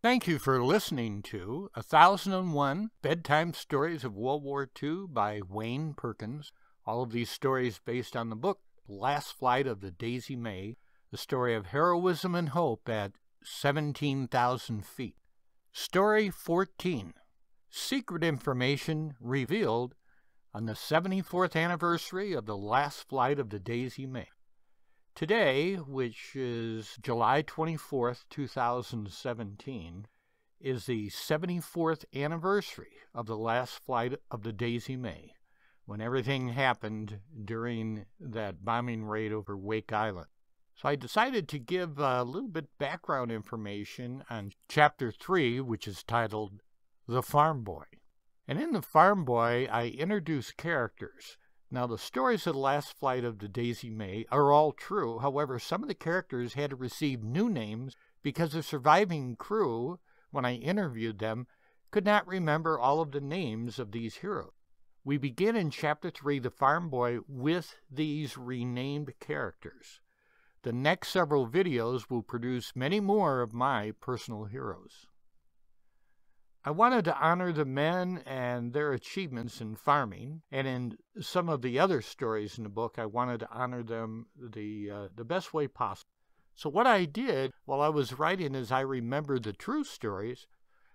Thank you for listening to 1001 Bedtime Stories of World War II by Wayne Perkins. All of these stories based on the book Last Flight of the Daisy Mae, the story of heroism and hope at 17,000 feet. Story 14 Secret Information Revealed on the 74th anniversary of the last flight of the Daisy Mae. Today, which is July 24th, 2017, is the 74th anniversary of the last flight of the Daisy Mae, when everything happened during that bombing raid over Wake Island. So I decided to give a little bit background information on Chapter 3, which is titled The Farm Boy. And in The Farm Boy, I introduce characters. Now, the stories of the last flight of the Daisy Mae are all true. However, some of the characters had to receive new names because the surviving crew, when I interviewed them, could not remember all of the names of these heroes. We begin in Chapter 3, The Farm Boy, with these renamed characters. The next several videos will produce many more of my personal heroes. I wanted to honor the men and their achievements in farming, and in some of the other stories in the book, I wanted to honor them the uh, the best way possible. So what I did while I was writing as I remembered the true stories,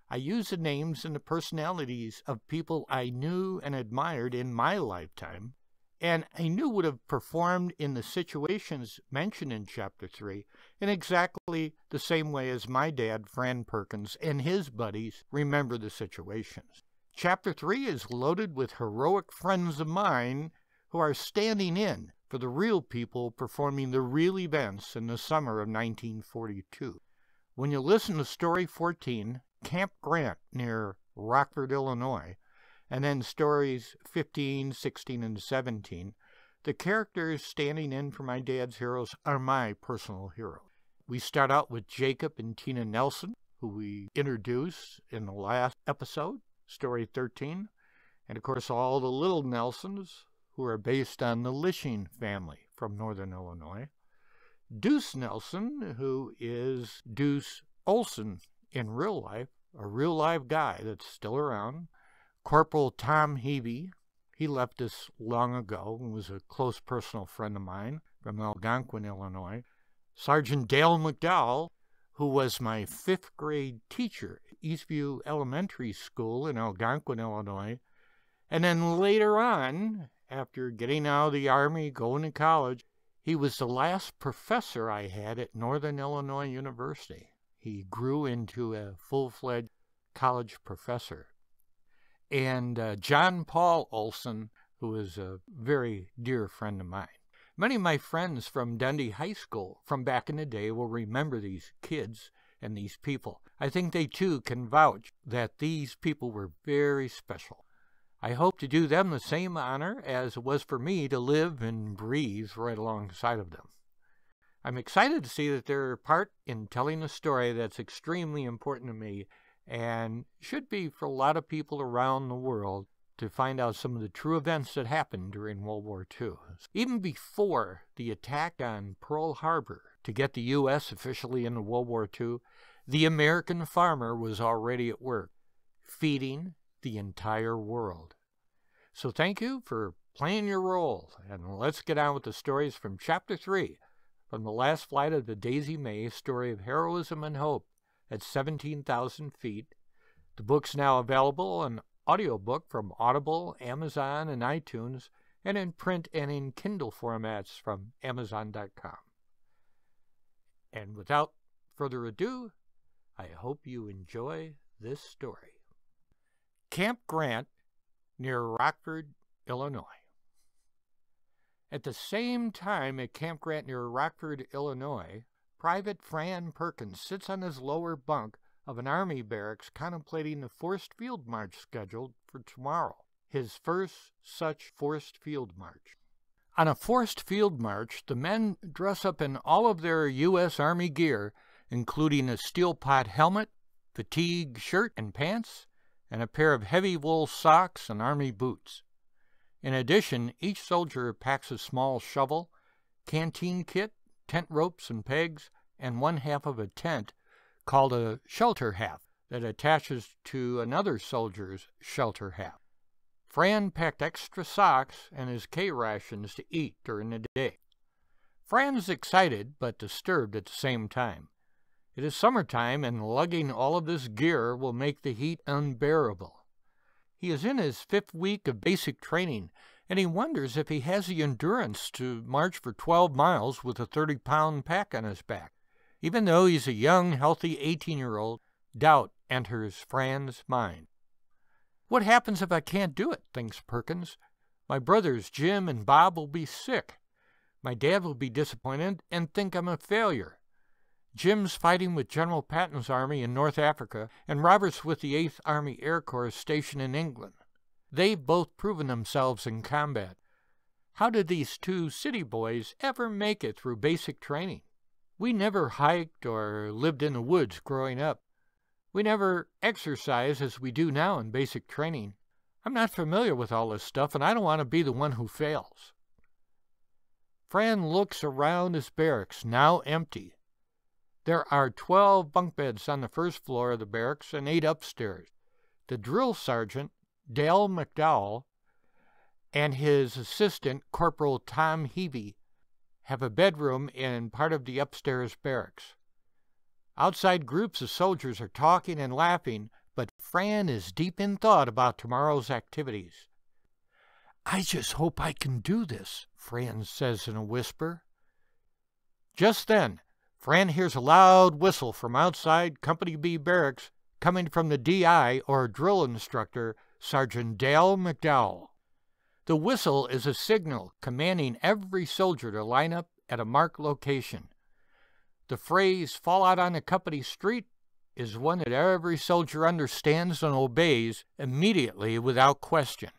I used the names and the personalities of people I knew and admired in my lifetime and I knew would have performed in the situations mentioned in Chapter 3 in exactly the same way as my dad, Fran Perkins, and his buddies remember the situations. Chapter 3 is loaded with heroic friends of mine who are standing in for the real people performing the real events in the summer of 1942. When you listen to Story 14, Camp Grant near Rockford, Illinois, and then stories 15, 16, and 17. The characters standing in for my dad's heroes are my personal heroes. We start out with Jacob and Tina Nelson, who we introduced in the last episode, story 13, and of course all the little Nelsons, who are based on the Lishing family from northern Illinois. Deuce Nelson, who is Deuce Olson in real life, a real live guy that's still around, Corporal Tom Hebe, he left us long ago and was a close personal friend of mine from Algonquin, Illinois. Sergeant Dale McDowell, who was my fifth grade teacher at Eastview Elementary School in Algonquin, Illinois. And then later on, after getting out of the Army, going to college, he was the last professor I had at Northern Illinois University. He grew into a full fledged college professor and uh, John Paul Olson, who is a very dear friend of mine. Many of my friends from Dundee High School from back in the day will remember these kids and these people. I think they too can vouch that these people were very special. I hope to do them the same honor as it was for me to live and breathe right alongside of them. I'm excited to see that they're part in telling a story that's extremely important to me and should be for a lot of people around the world to find out some of the true events that happened during World War II. Even before the attack on Pearl Harbor to get the U.S. officially into World War II, the American farmer was already at work, feeding the entire world. So thank you for playing your role, and let's get on with the stories from Chapter 3 from the last flight of the Daisy Mae, story of heroism and hope at 17,000 feet. The book's now available in audiobook from Audible, Amazon, and iTunes, and in print and in Kindle formats from Amazon.com. And without further ado, I hope you enjoy this story. Camp Grant near Rockford, Illinois. At the same time at Camp Grant near Rockford, Illinois, Private Fran Perkins sits on his lower bunk of an army barracks contemplating the forced field march scheduled for tomorrow, his first such forced field march. On a forced field march, the men dress up in all of their U.S. Army gear, including a steel pot helmet, fatigue shirt and pants, and a pair of heavy wool socks and army boots. In addition, each soldier packs a small shovel, canteen kit, tent ropes and pegs, and one half of a tent called a shelter half that attaches to another soldier's shelter half. Fran packed extra socks and his K rations to eat during the day. Fran's excited but disturbed at the same time. It is summertime, and lugging all of this gear will make the heat unbearable. He is in his fifth week of basic training, and he wonders if he has the endurance to march for 12 miles with a 30 pound pack on his back. Even though he's a young, healthy 18 year old, doubt enters Fran's mind. What happens if I can't do it? thinks Perkins. My brothers Jim and Bob will be sick. My dad will be disappointed and think I'm a failure. Jim's fighting with General Patton's army in North Africa, and Robert's with the 8th Army Air Corps stationed in England. They've both proven themselves in combat. How did these two city boys ever make it through basic training? We never hiked or lived in the woods growing up. We never exercised as we do now in basic training. I'm not familiar with all this stuff, and I don't want to be the one who fails. Fran looks around his barracks, now empty. There are 12 bunk beds on the first floor of the barracks and eight upstairs. The drill sergeant, Dale McDowell, and his assistant, Corporal Tom Heavey, have a bedroom in part of the upstairs barracks. Outside groups of soldiers are talking and laughing, but Fran is deep in thought about tomorrow's activities. I just hope I can do this, Fran says in a whisper. Just then, Fran hears a loud whistle from outside Company B barracks coming from the DI or drill instructor, Sergeant Dale McDowell. The whistle is a signal commanding every soldier to line up at a marked location. The phrase fall out on the company street is one that every soldier understands and obeys immediately without question.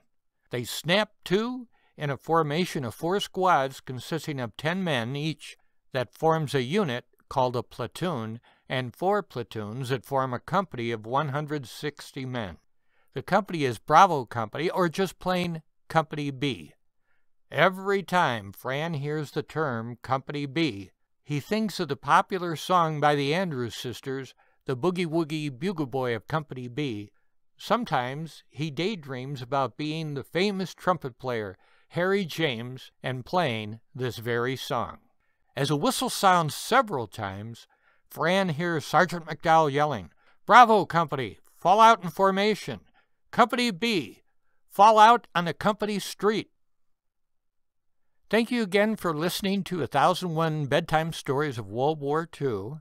They snap to in a formation of four squads consisting of 10 men each that forms a unit called a platoon, and four platoons that form a company of 160 men. The company is Bravo Company or just plain Company B. Every time Fran hears the term Company B, he thinks of the popular song by the Andrews Sisters, The Boogie Woogie Bugle Boy of Company B. Sometimes he daydreams about being the famous trumpet player Harry James and playing this very song. As a whistle sounds several times, Fran hears Sergeant McDowell yelling, Bravo, Company! Fall out in formation! Company B! Fall out on the company street! Thank you again for listening to 1001 Bedtime Stories of World War II,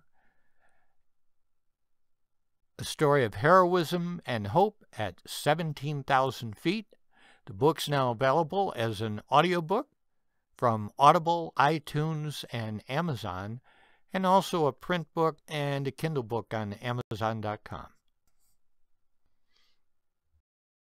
a story of heroism and hope at 17,000 feet. The book's now available as an audiobook from Audible, iTunes, and Amazon, and also a print book and a Kindle book on Amazon.com.